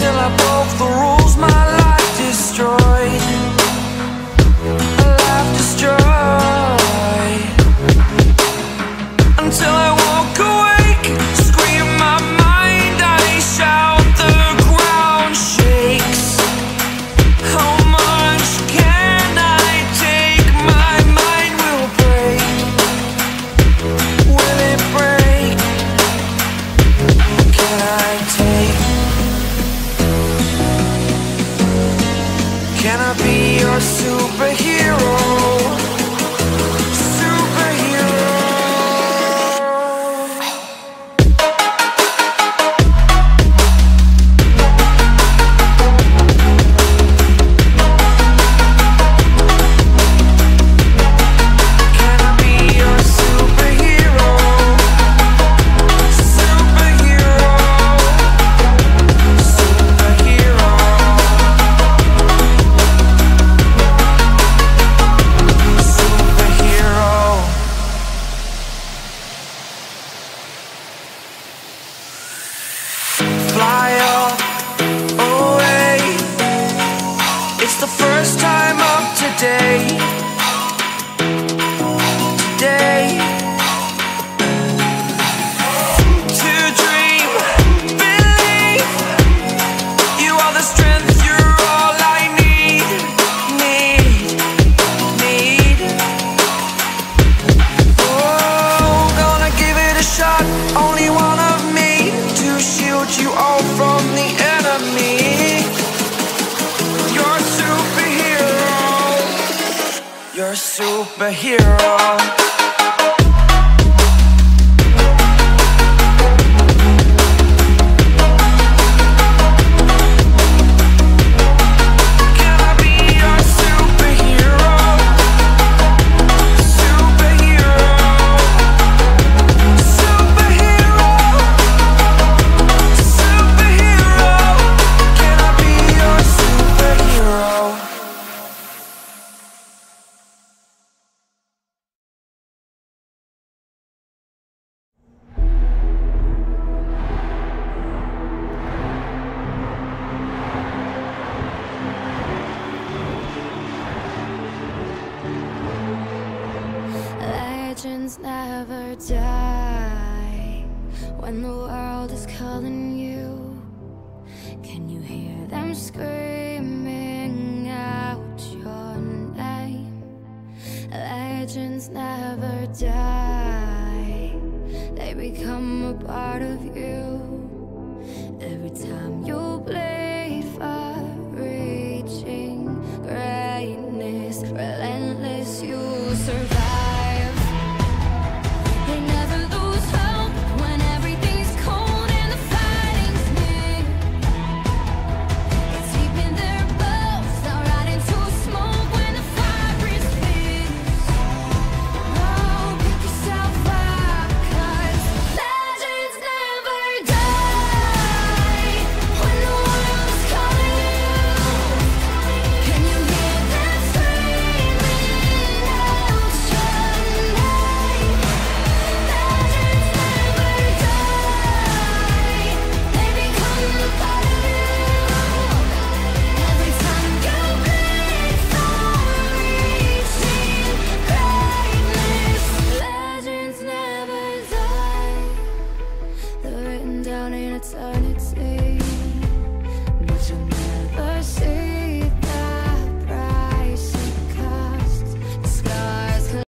till I broke the rules. super first time of today. Today. superhero. Dreams never die when the world is calling you. Can you hear them screaming out your name? Legends never die, they become a part of you. Every time you play for reaching greatness, relentless, you survive.